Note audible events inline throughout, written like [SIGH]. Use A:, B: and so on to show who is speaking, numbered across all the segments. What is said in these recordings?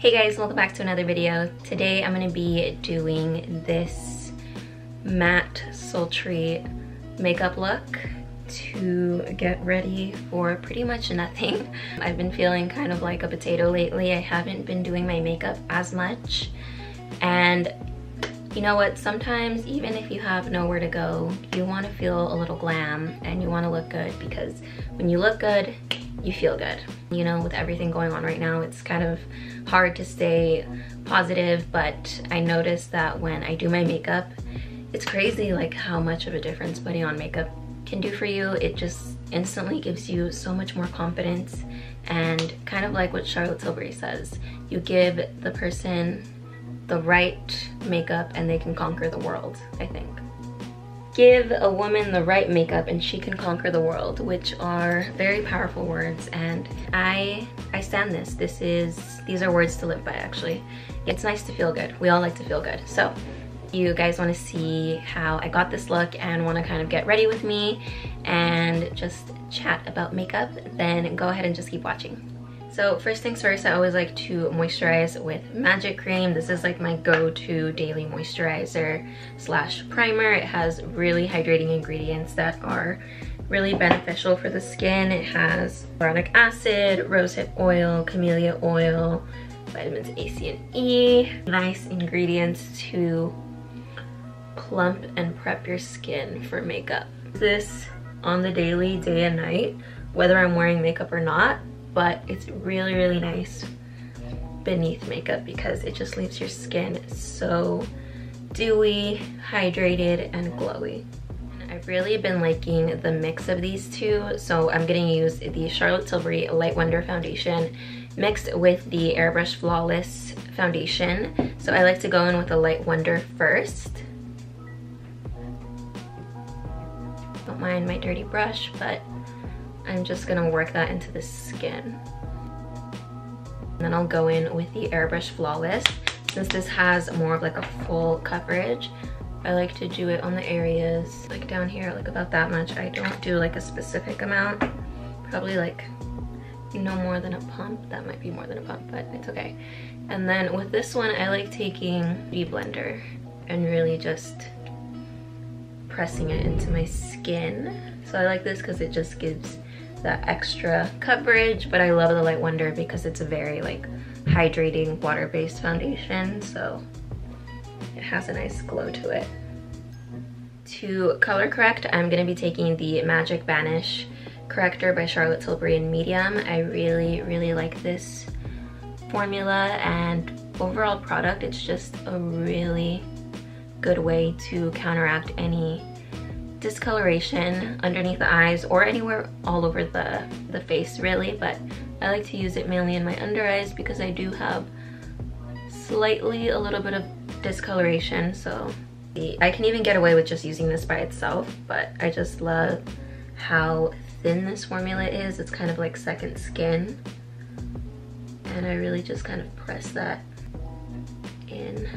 A: Hey guys, welcome back to another video. Today I'm to be doing this matte sultry makeup look to get ready for pretty much nothing. [LAUGHS] I've been feeling kind of like a potato lately. I haven't been doing my makeup as much and you know what, sometimes even if you have nowhere to go, you want to feel a little glam and you want to look good because when you look good, you feel good. You know, with everything going on right now, it's kind of hard to stay positive, but I noticed that when I do my makeup, it's crazy like how much of a difference putting on makeup can do for you. It just instantly gives you so much more confidence and kind of like what Charlotte Tilbury says, you give the person the right makeup and they can conquer the world, I think. Give a woman the right makeup and she can conquer the world, which are very powerful words and I I stand this. This is these are words to live by actually. It's nice to feel good. We all like to feel good. So you guys want to see how I got this look and want to kind of get ready with me and just chat about makeup, then go ahead and just keep watching. So first things first, I always like to moisturize with Magic Cream. This is like my go-to daily moisturizer slash primer. It has really hydrating ingredients that are really beneficial for the skin. It has hyaluronic acid, rosehip oil, camellia oil, vitamins A, C, and E. Nice ingredients to plump and prep your skin for makeup. This on the daily, day and night, whether I'm wearing makeup or not, but it's really, really nice beneath makeup because it just leaves your skin so dewy, hydrated, and glowy. I've really been liking the mix of these two, so I'm gonna use the Charlotte Tilbury Light Wonder Foundation mixed with the Airbrush Flawless Foundation. So I like to go in with the Light Wonder first. Don't mind my dirty brush, but I'm just gonna work that into the skin. And then I'll go in with the Airbrush Flawless. Since this has more of like a full coverage, I like to do it on the areas like down here, like about that much. I don't do like a specific amount, probably like no more than a pump. That might be more than a pump, but it's okay. And then with this one, I like taking the blender and really just pressing it into my skin. So I like this because it just gives that extra coverage, but I love the Light Wonder because it's a very like hydrating water-based foundation, so it has a nice glow to it. To color correct, I'm gonna be taking the Magic Vanish Corrector by Charlotte Tilbury in medium. I really, really like this formula and overall product. It's just a really good way to counteract any discoloration underneath the eyes or anywhere all over the, the face really, but I like to use it mainly in my under eyes because I do have slightly a little bit of discoloration, so I can even get away with just using this by itself, but I just love how thin this formula is. It's kind of like second skin. And I really just kind of press that in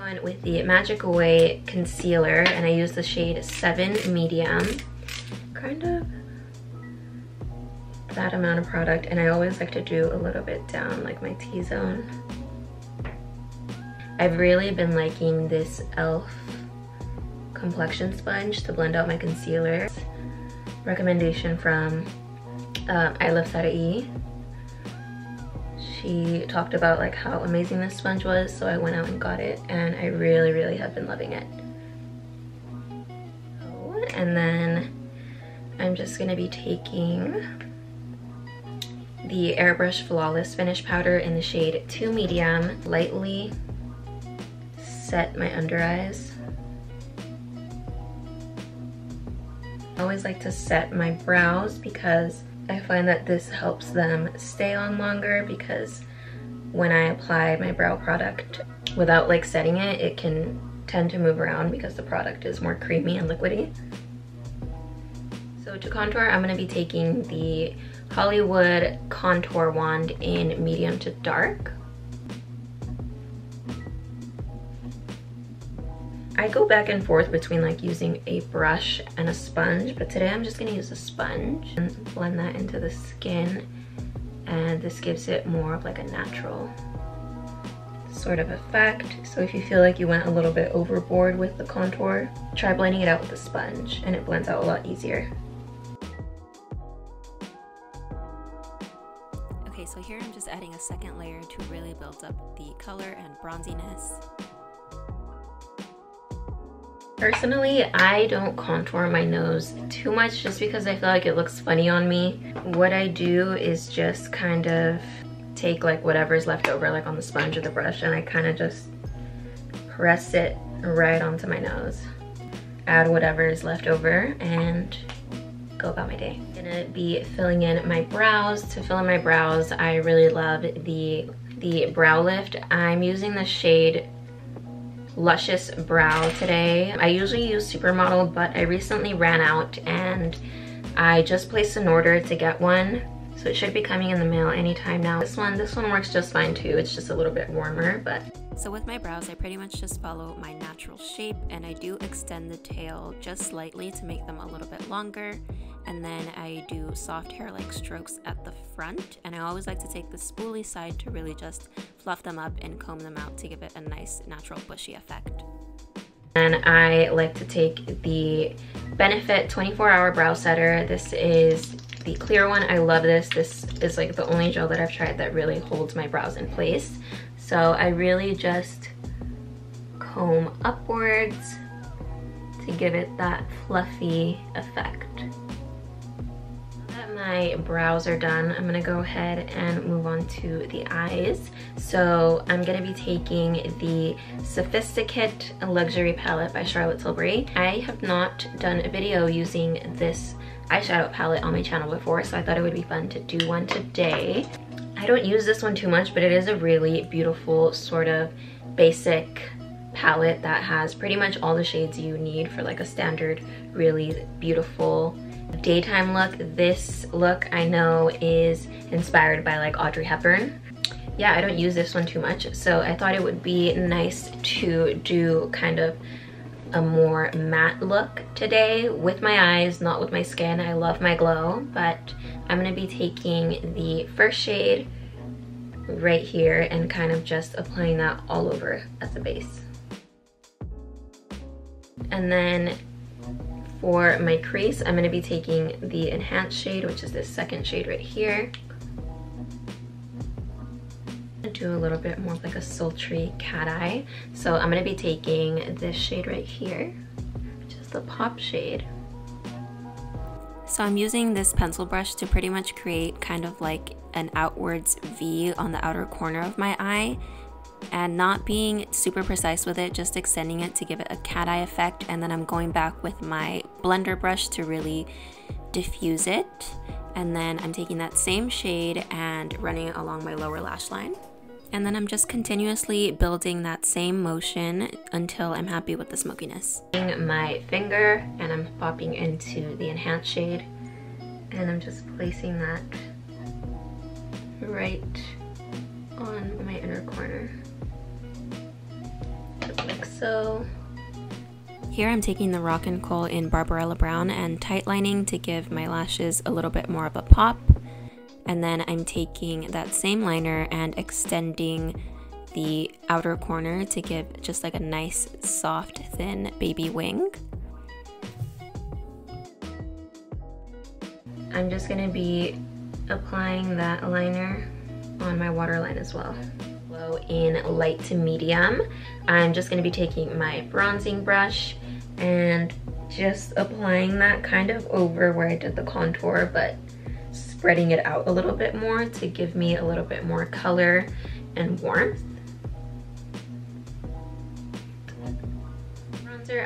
A: on with the Magic Away Concealer and I use the shade 7 Medium. Kind of that amount of product and I always like to do a little bit down like my T-zone. I've really been liking this e.l.f. complexion sponge to blend out my concealer. Recommendation from um, I Love Sara E she talked about like how amazing this sponge was so I went out and got it and I really really have been loving it. And then I'm just gonna be taking the Airbrush Flawless Finish Powder in the shade 2 Medium lightly set my under eyes. I always like to set my brows because I find that this helps them stay on longer because when I apply my brow product without like setting it, it can tend to move around because the product is more creamy and liquidy. So to contour, I'm gonna be taking the Hollywood Contour Wand in medium to dark. I go back and forth between like using a brush and a sponge, but today I'm just gonna use a sponge and blend that into the skin. And this gives it more of like a natural sort of effect. So if you feel like you went a little bit overboard with the contour, try blending it out with a sponge and it blends out a lot easier.
B: Okay, so here I'm just adding a second layer to really build up the color and bronziness.
A: Personally, I don't contour my nose too much just because I feel like it looks funny on me. What I do is just kind of take like whatever's left over like on the sponge or the brush and I kind of just press it right onto my nose. Add whatever is left over and go about my day. I'm gonna be filling in my brows. To fill in my brows, I really love the, the Brow Lift. I'm using the shade Luscious Brow today. I usually use Supermodel, but I recently ran out and I just placed an order to get one. So it should be coming in the mail anytime now. This one, this one works just fine too. It's just a little bit warmer, but.
B: So with my brows, I pretty much just follow my natural shape and I do extend the tail just slightly to make them a little bit longer. And then I do soft hair-like strokes at the front. And I always like to take the spoolie side to really just fluff them up and comb them out to give it a nice natural bushy effect.
A: And I like to take the Benefit 24 Hour Brow Setter. This is the clear one. I love this. This is like the only gel that I've tried that really holds my brows in place. So I really just comb upwards to give it that fluffy effect my brows are done, I'm gonna go ahead and move on to the eyes. So I'm gonna be taking the Sophisticate Luxury Palette by Charlotte Tilbury. I have not done a video using this eyeshadow palette on my channel before, so I thought it would be fun to do one today. I don't use this one too much, but it is a really beautiful sort of basic palette that has pretty much all the shades you need for like a standard really beautiful daytime look. This look I know is inspired by like Audrey Hepburn. Yeah, I don't use this one too much, so I thought it would be nice to do kind of a more matte look today with my eyes, not with my skin. I love my glow, but I'm gonna be taking the first shade right here and kind of just applying that all over as a base. And then for my crease, I'm gonna be taking the enhanced shade, which is this second shade right here. To do a little bit more of like a sultry cat eye. So I'm gonna be taking this shade right here, which is the pop shade.
B: So I'm using this pencil brush to pretty much create kind of like an outwards V on the outer corner of my eye and not being super precise with it, just extending it to give it a cat eye effect. And then I'm going back with my blender brush to really diffuse it. And then I'm taking that same shade and running it along my lower lash line. And then I'm just continuously building that same motion until I'm happy with the smokiness.
A: My finger and I'm popping into the enhanced shade and I'm just placing that right on my inner corner so.
B: Here I'm taking the Rock and Kohl in Barbarella Brown and tightlining to give my lashes a little bit more of a pop. And then I'm taking that same liner and extending the outer corner to give just like a nice, soft, thin baby wing.
A: I'm just gonna be applying that liner on my waterline as well in light to medium. I'm just gonna be taking my bronzing brush and just applying that kind of over where I did the contour, but spreading it out a little bit more to give me a little bit more color and warmth.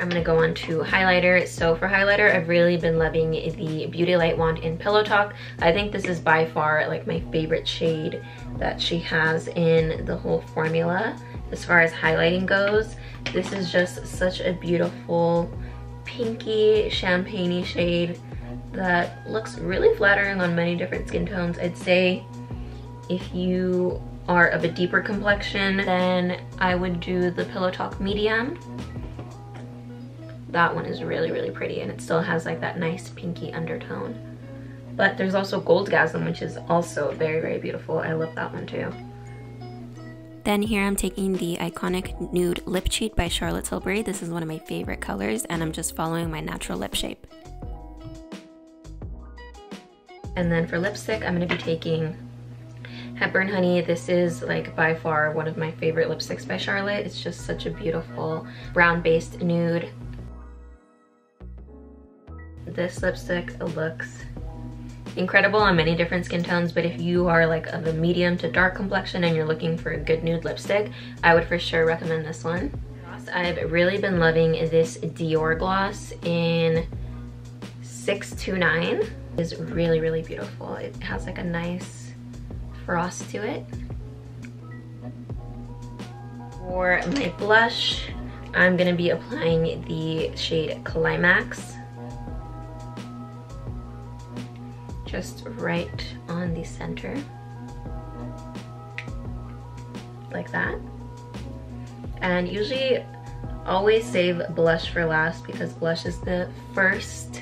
A: I'm gonna go on to highlighter. So for highlighter, I've really been loving the Beauty Light wand in Pillow Talk. I think this is by far like my favorite shade that she has in the whole formula as far as highlighting goes. This is just such a beautiful pinky champagne shade that looks really flattering on many different skin tones. I'd say if you are of a deeper complexion, then I would do the Pillow Talk medium that one is really, really pretty and it still has like that nice pinky undertone. But there's also Goldgasm, which is also very, very beautiful. I love that one too.
B: Then here I'm taking the iconic Nude Lip Cheat by Charlotte Tilbury. This is one of my favorite colors and I'm just following my natural lip shape.
A: And then for lipstick, I'm gonna be taking Hepburn Honey. This is like by far one of my favorite lipsticks by Charlotte. It's just such a beautiful brown based nude. This lipstick looks incredible on many different skin tones, but if you are like of a medium to dark complexion and you're looking for a good nude lipstick, I would for sure recommend this one. I've really been loving this Dior gloss in 629. It's really, really beautiful. It has like a nice frost to it. For my blush, I'm gonna be applying the shade Climax. Just right on the center. Like that. And usually always save blush for last because blush is the first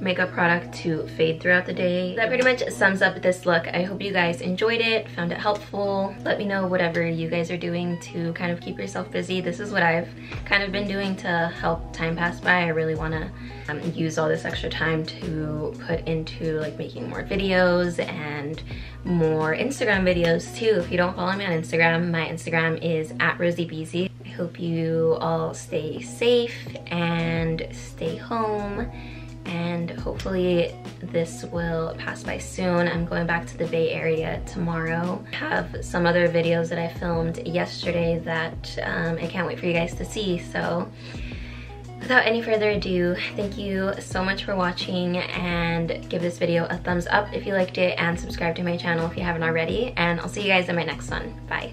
A: makeup product to fade throughout the day. That pretty much sums up this look. I hope you guys enjoyed it, found it helpful. Let me know whatever you guys are doing to kind of keep yourself busy. This is what I've kind of been doing to help time pass by. I really want to um, use all this extra time to put into like making more videos and more Instagram videos too. If you don't follow me on Instagram, my Instagram is at roziebz. I hope you all stay safe and stay home and hopefully this will pass by soon. I'm going back to the Bay Area tomorrow. I have some other videos that I filmed yesterday that um, I can't wait for you guys to see. So without any further ado, thank you so much for watching and give this video a thumbs up if you liked it and subscribe to my channel if you haven't already. And I'll see you guys in my next one. Bye.